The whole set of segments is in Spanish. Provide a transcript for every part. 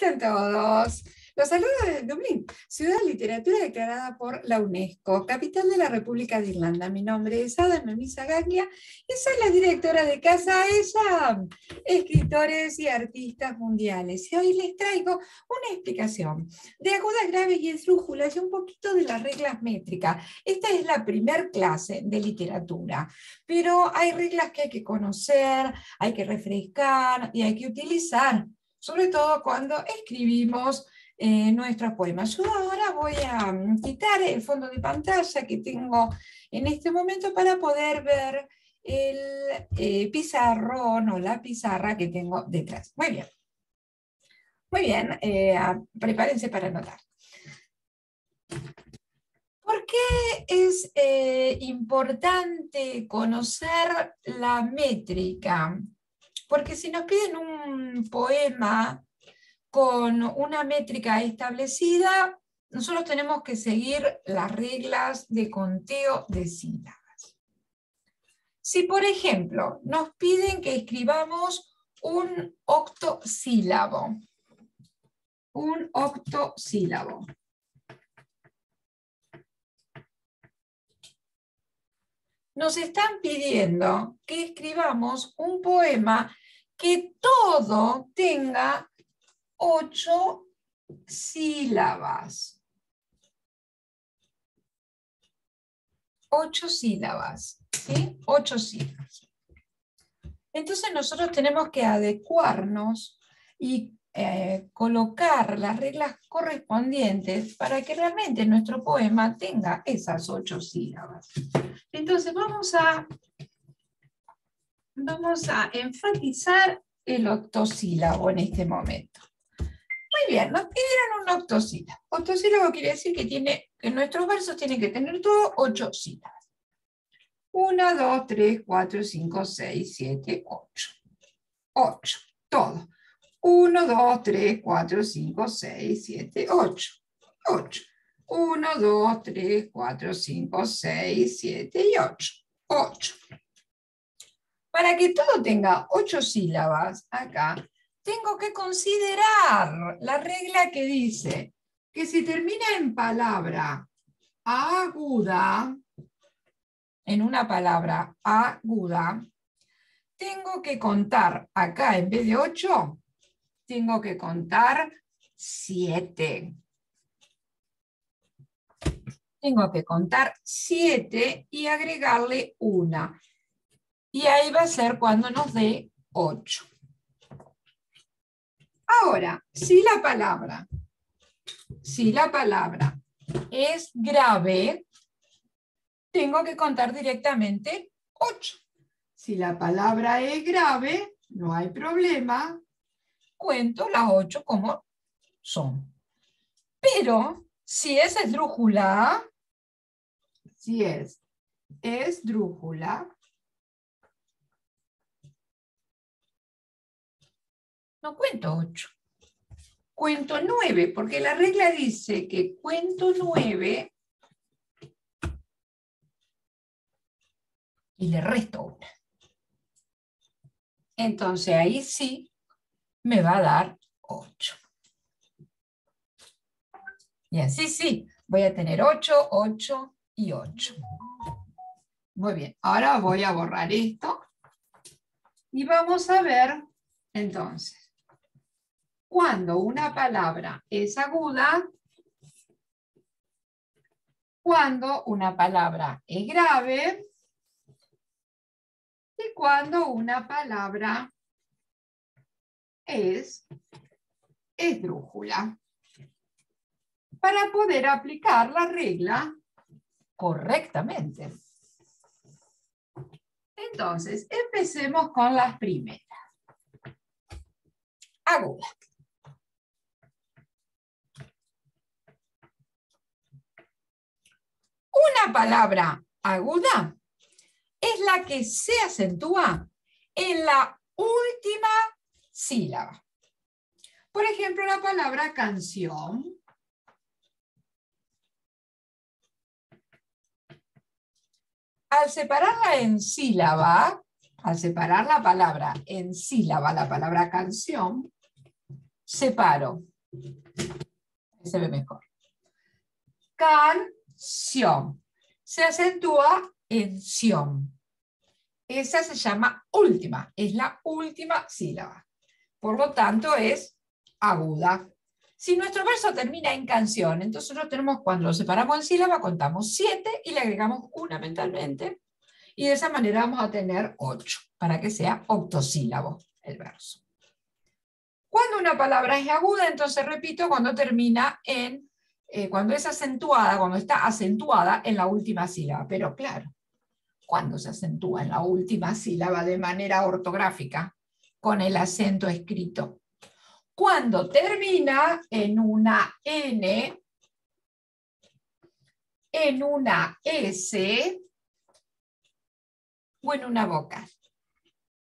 están todos? Los saludo desde Dublín, ciudad de literatura declarada por la UNESCO, capital de la República de Irlanda. Mi nombre es Ada Memisa Gaglia y soy la directora de Casa ESA, escritores y artistas mundiales. Y hoy les traigo una explicación de agudas, graves y esdrújulas y un poquito de las reglas métricas. Esta es la primer clase de literatura, pero hay reglas que hay que conocer, hay que refrescar y hay que utilizar sobre todo cuando escribimos eh, nuestros poemas. Yo ahora voy a mm, quitar el fondo de pantalla que tengo en este momento para poder ver el eh, pizarrón o la pizarra que tengo detrás. Muy bien. Muy bien, eh, prepárense para anotar. ¿Por qué es importante conocer la métrica? Porque si nos piden un poema con una métrica establecida, nosotros tenemos que seguir las reglas de conteo de sílabas. Si, por ejemplo, nos piden que escribamos un octosílabo, un octosílabo. Nos están pidiendo que escribamos un poema que todo tenga ocho sílabas. Ocho sílabas, ¿sí? Ocho sílabas. Entonces nosotros tenemos que adecuarnos y eh, colocar las reglas correspondientes para que realmente nuestro poema tenga esas ocho sílabas. Entonces vamos a, vamos a enfatizar el octosílabo en este momento. Muy bien, nos pidieron un octosílabo. Octosílabo quiere decir que, tiene, que nuestros versos tienen que tener todo ocho sílabas. Una, dos, tres, cuatro, cinco, seis, siete, ocho. Ocho, todo. Uno, dos, tres, cuatro, cinco, seis, siete, ocho. Ocho. Uno, dos, tres, cuatro, cinco, seis, siete y ocho. Ocho. Para que todo tenga ocho sílabas acá, tengo que considerar la regla que dice que si termina en palabra aguda, en una palabra aguda, tengo que contar acá en vez de ocho, tengo que contar siete. Tengo que contar siete y agregarle una. Y ahí va a ser cuando nos dé ocho. Ahora, si la palabra, si la palabra es grave, tengo que contar directamente 8. Si la palabra es grave, no hay problema, cuento las 8 como son. Pero si es esdrújula, si es esdrújula, No cuento ocho. Cuento nueve, porque la regla dice que cuento nueve y le resto una. Entonces ahí sí me va a dar ocho. Y así sí, voy a tener ocho, ocho y ocho. Muy bien, ahora voy a borrar esto y vamos a ver entonces cuando una palabra es aguda, cuando una palabra es grave y cuando una palabra es esdrújula. Para poder aplicar la regla correctamente. Entonces, empecemos con las primeras. Aguda. Una palabra aguda es la que se acentúa en la última sílaba. Por ejemplo, la palabra canción. Al separarla en sílaba, al separar la palabra en sílaba, la palabra canción, separo. Se ve mejor. Canción. Se acentúa en sion. Esa se llama última, es la última sílaba. Por lo tanto, es aguda. Si nuestro verso termina en canción, entonces nosotros tenemos, cuando lo separamos en sílaba, contamos siete y le agregamos una mentalmente. Y de esa manera vamos a tener ocho, para que sea octosílabo el verso. Cuando una palabra es aguda, entonces repito, cuando termina en, eh, cuando es acentuada, cuando está acentuada en la última sílaba. Pero claro, cuando se acentúa en la última sílaba de manera ortográfica, con el acento escrito. Cuando termina en una N, en una S o en una vocal.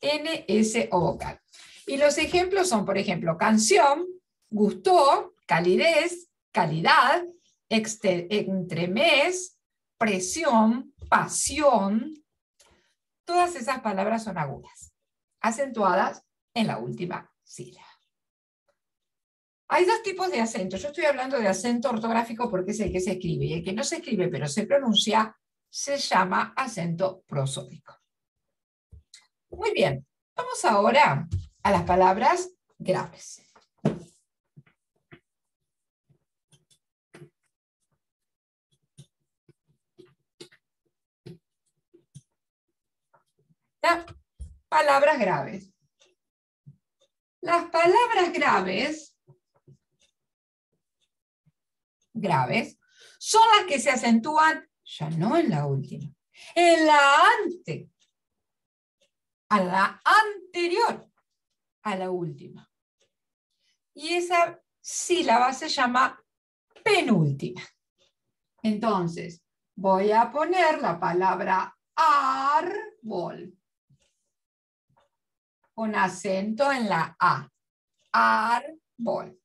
N, S o vocal. Y los ejemplos son, por ejemplo, canción, gustó, calidez, calidad, entremés, presión, pasión. Todas esas palabras son agudas, acentuadas en la última sílaba. Hay dos tipos de acentos. Yo estoy hablando de acento ortográfico porque es el que se escribe y el que no se escribe pero se pronuncia se llama acento prosódico. Muy bien, vamos ahora a las palabras graves. Palabras graves. Las palabras graves, graves, son las que se acentúan ya no en la última, en la ante, a la anterior a la última. Y esa sílaba se llama penúltima. Entonces, voy a poner la palabra árbol con acento en la A. Árbol.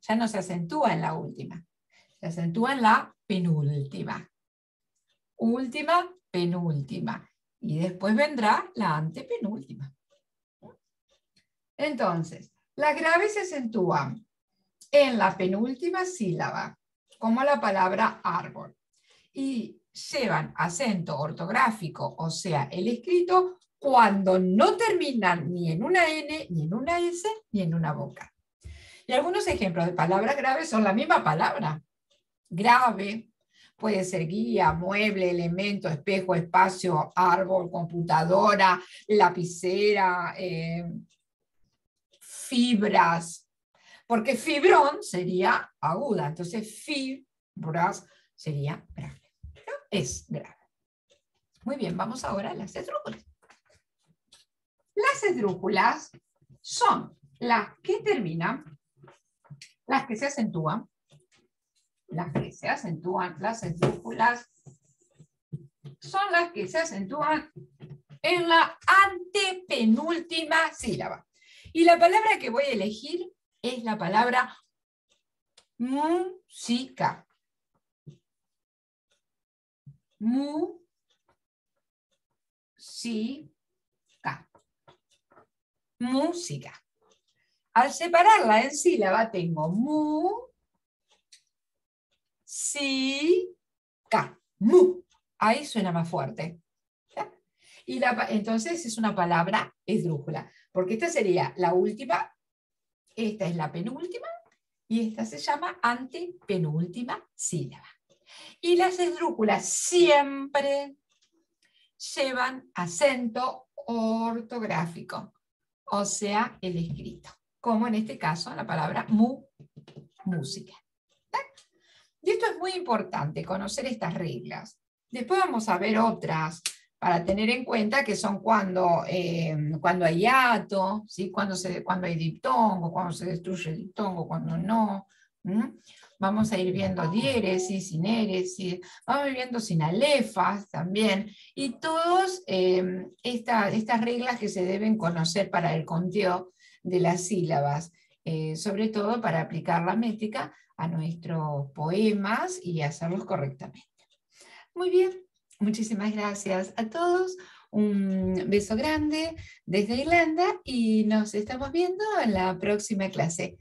Ya no se acentúa en la última, se acentúa en la penúltima. Última, penúltima. Y después vendrá la antepenúltima. Entonces, las graves se acentúan en la penúltima sílaba, como la palabra árbol, y llevan acento ortográfico, o sea, el escrito, cuando no terminan ni en una N, ni en una S, ni en una boca. Y algunos ejemplos de palabras graves son la misma palabra. Grave, puede ser guía, mueble, elemento, espejo, espacio, árbol, computadora, lapicera, eh, fibras, porque fibrón sería aguda, entonces fibras sería grave. Es grave. Muy bien, vamos ahora a las esdrújulas. Las esdrújulas son las que terminan, las que se acentúan, las que se acentúan, las esdrújulas son las que se acentúan en la antepenúltima sílaba. Y la palabra que voy a elegir es la palabra música. Música. Música. Al separarla en sílaba tengo mu, si, ca. Mu. Ahí suena más fuerte. Y entonces es una palabra esdrújula, porque esta sería la última, esta es la penúltima y esta se llama antepenúltima sílaba. Y las esdrújulas siempre llevan acento ortográfico, o sea, el escrito, como en este caso la palabra mu, música. Y esto es muy importante, conocer estas reglas. Después vamos a ver otras para tener en cuenta que son cuando, eh, cuando hay hiato, ¿sí? cuando, se, cuando hay diptongo, cuando se destruye el diptongo, cuando no. Vamos a ir viendo diéresis, sinéresis, vamos a ir viendo sinalefas también, y todas eh, estas reglas que se deben conocer para el conteo de las sílabas, eh, sobre todo para aplicar la métrica a nuestros poemas y hacerlos correctamente. Muy bien, Muchísimas gracias a todos. Un beso grande desde Irlanda y nos estamos viendo en la próxima clase.